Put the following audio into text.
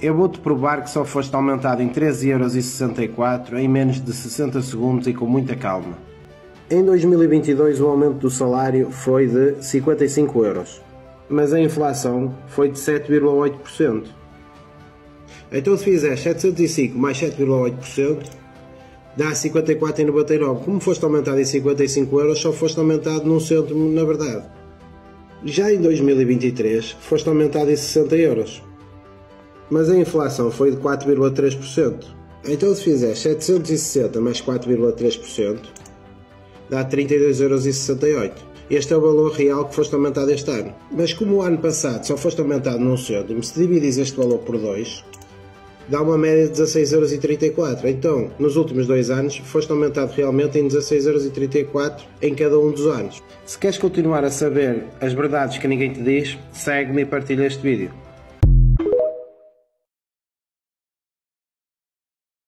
Eu vou-te provar que só foste aumentado em 13,64€ em menos de 60 segundos e com muita calma. Em 2022 o aumento do salário foi de 55 euros, mas a inflação foi de 7,8%. Então se fizer 705 mais 7,8%, dá 54,99. Como foste aumentado em 55 euros, só foste aumentado num cêntimo na verdade. Já em 2023 foste aumentado em 60 euros mas a inflação foi de 4,3%. Então se fizer 760 mais 4,3%, dá 32,68€. Este é o valor real que foste aumentado este ano. Mas como o ano passado só foste aumentado num cêntimo, se divides este valor por 2, dá uma média de 16,34€. Então, nos últimos dois anos, foste aumentado realmente em 16,34€ em cada um dos anos. Se queres continuar a saber as verdades que ninguém te diz, segue-me e partilha este vídeo.